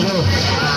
Cruzeiro.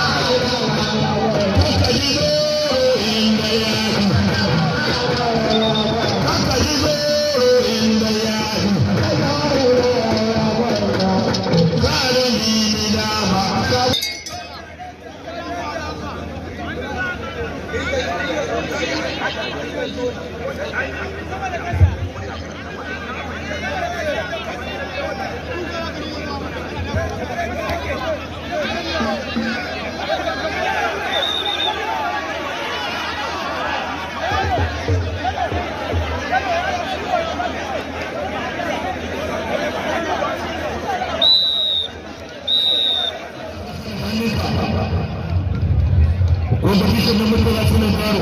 Srinivasulu గారు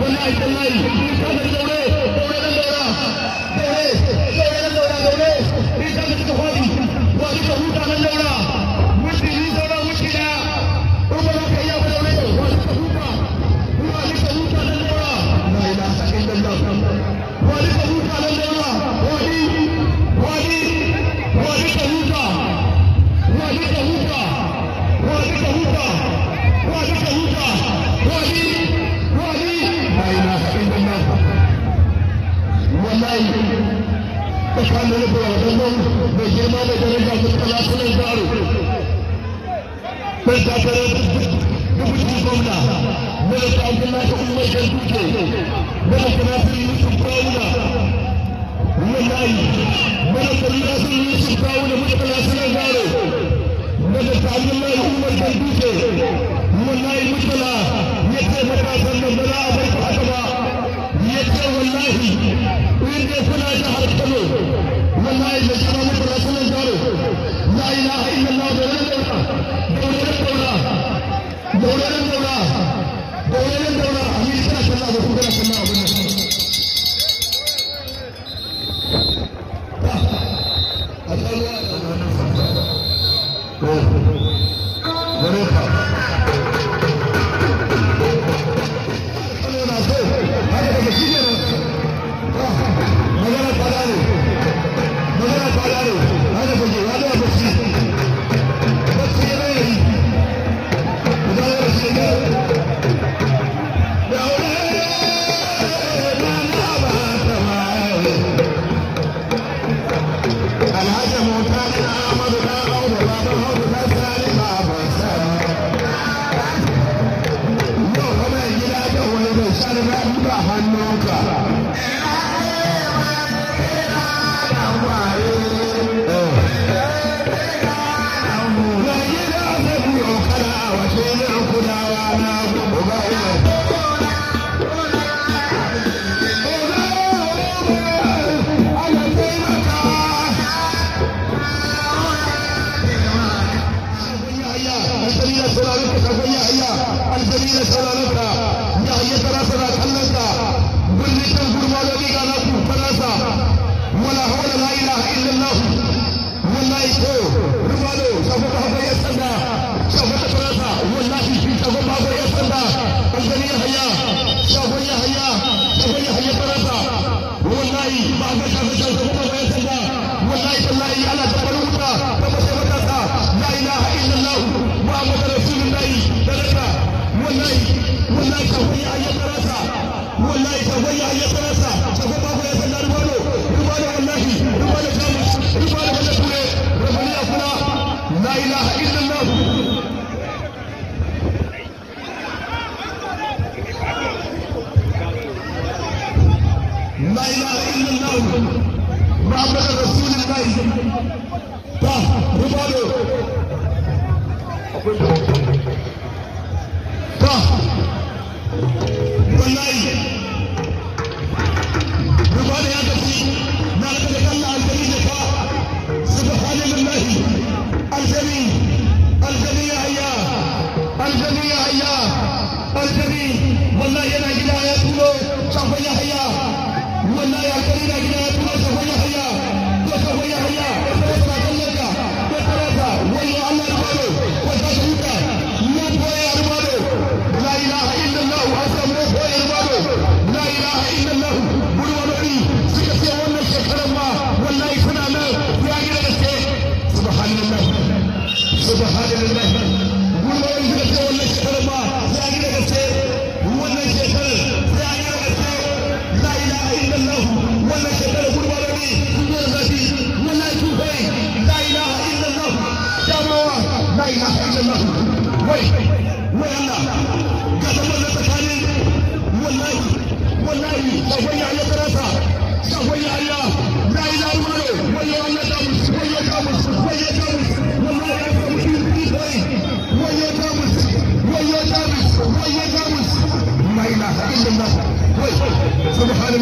wallahi tallahi पैसा करे ना मेरे काबिला को उम्र कर दीजिए मेरे सनातन यूसुफ काउला मेरे तरीका से यूसुफ काउला मुझे तलाशना गाड़ो मेरे काबिला को उम्र कर दीजिए मुन्नाई मुतला ये थे बता संग बराबर फातवा ये थे वल्लाही उनके सुना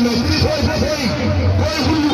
Oi, oi, oi. Oi,